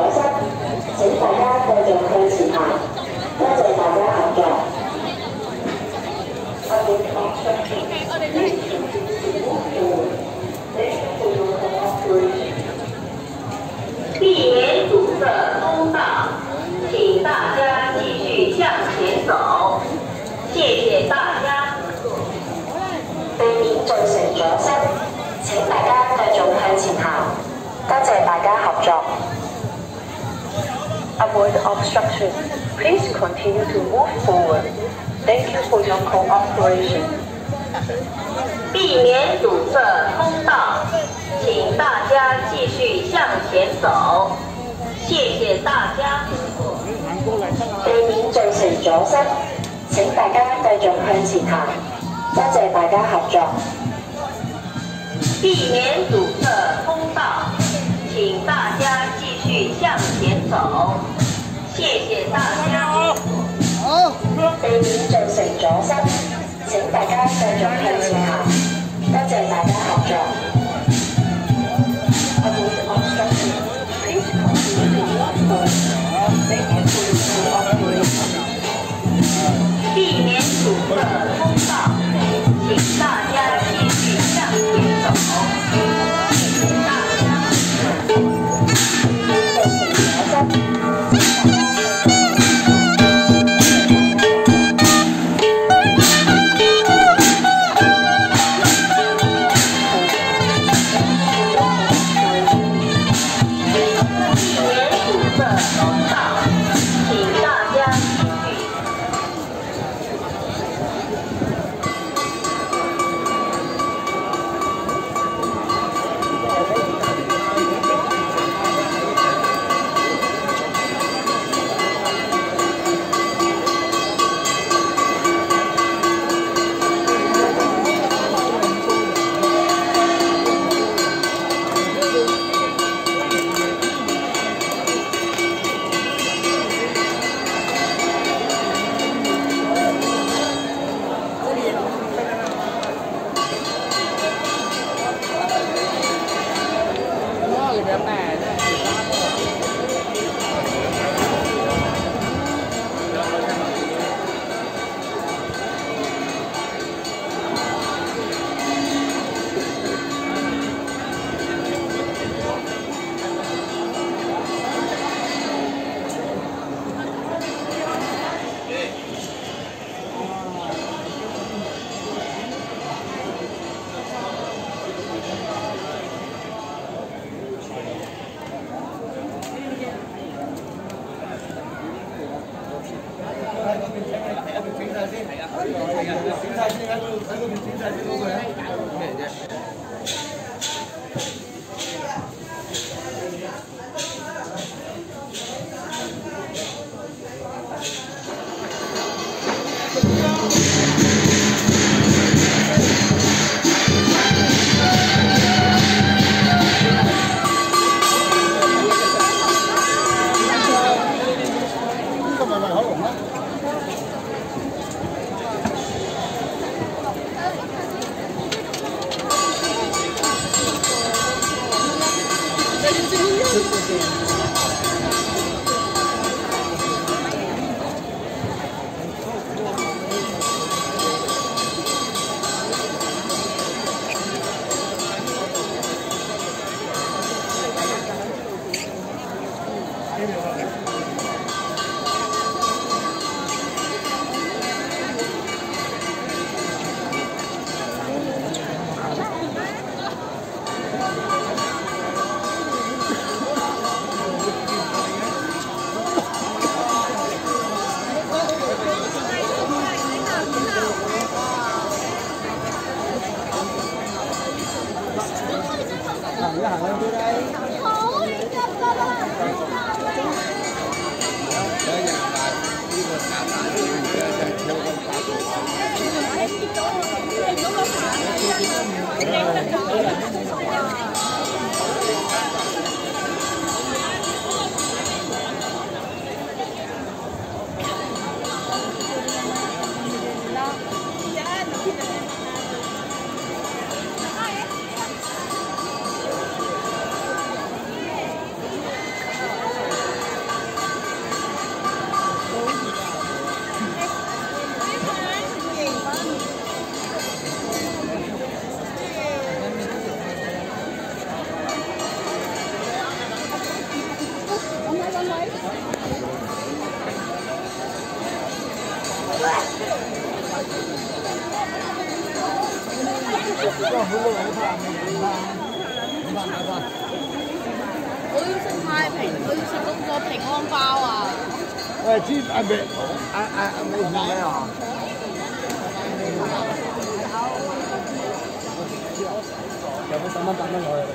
造成阻塞，请大家继续向前行。多谢大家合作。避免堵塞通道，请大家继续向前走。谢谢大家。避免造成阻塞，请大家继续向前行。多谢大家合作。Avoid obstruction. Please continue to move forward. Thank you for your cooperation. 避免堵塞通道，请大家继续向前走。谢谢大家。避免造成阻塞，请大家继续向前行。多谢大家合作。避免堵塞通道，请大家继续向前走。谢谢大家。好。避免造成阻塞，请大家继续向前行。多谢大家合作。避免堵塞。 อาหา bit. I, I, I'm losing my arm. Dạ, có 6 mâm tặng nó rồi.